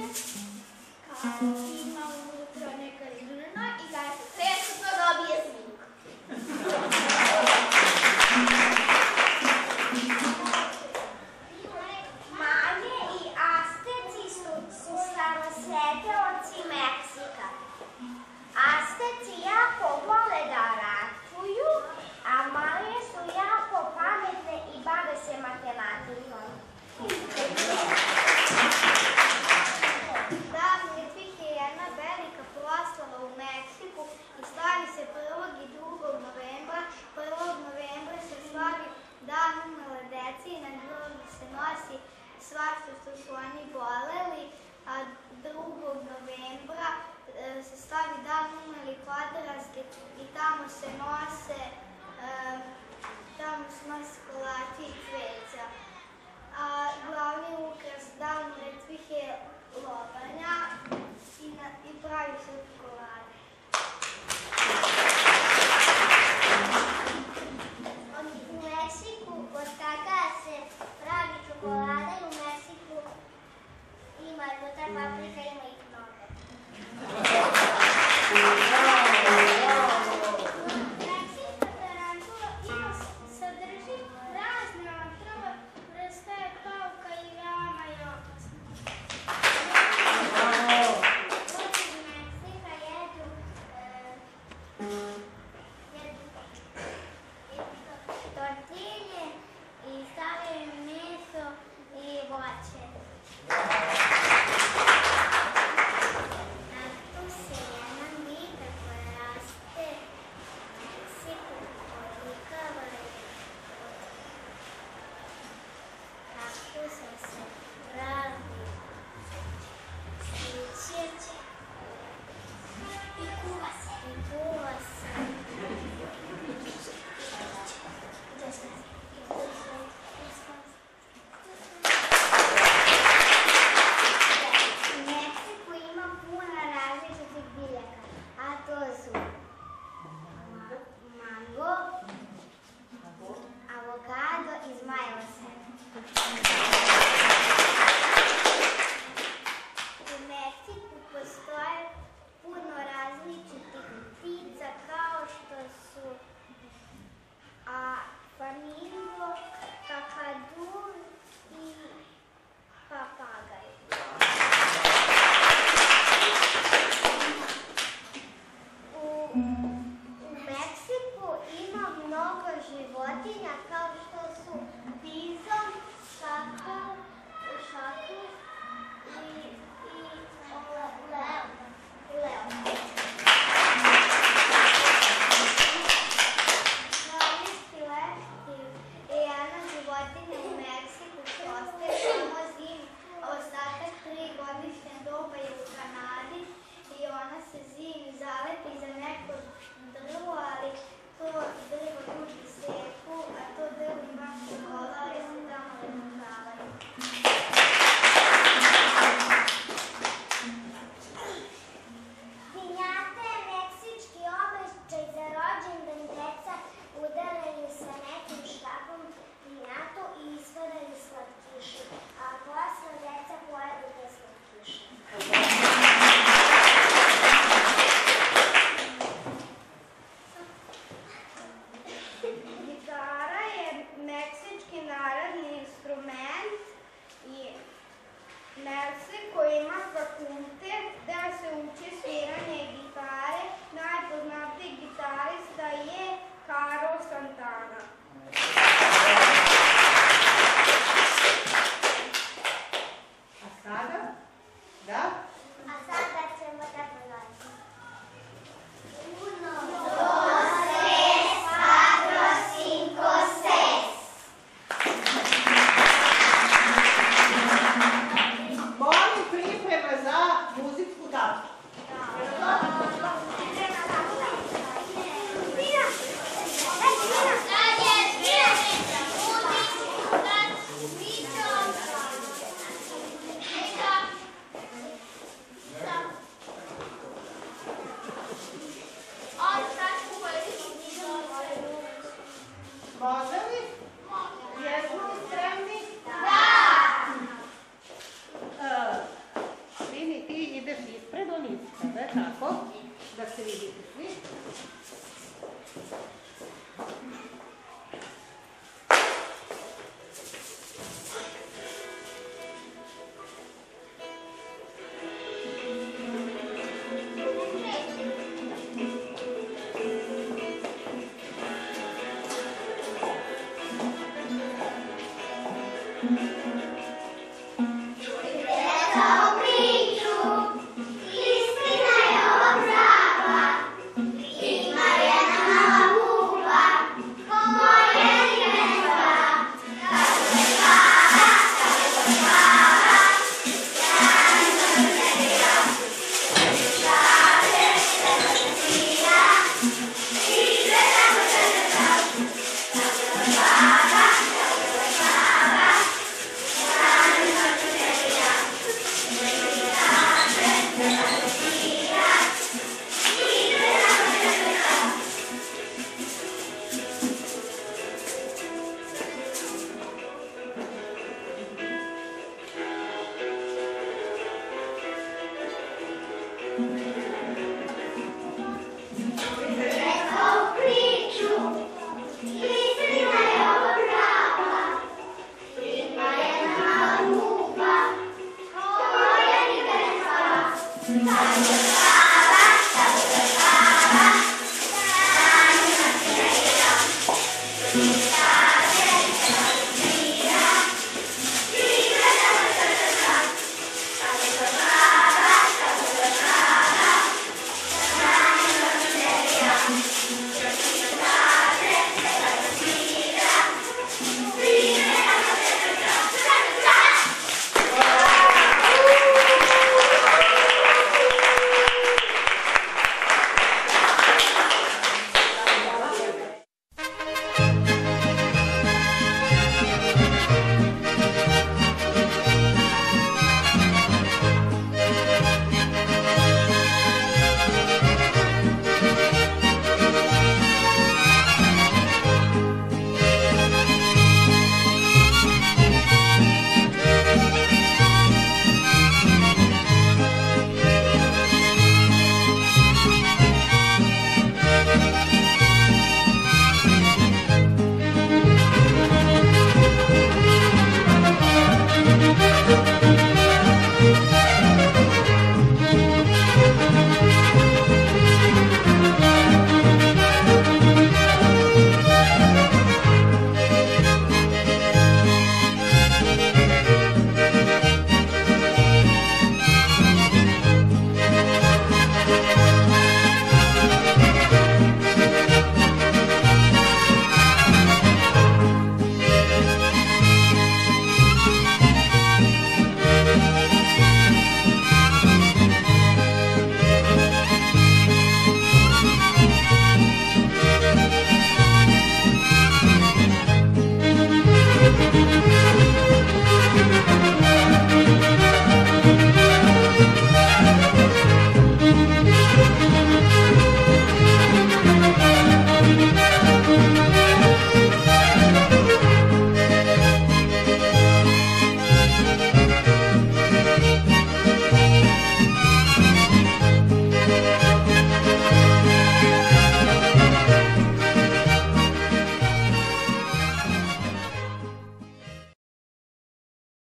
plastike. Kad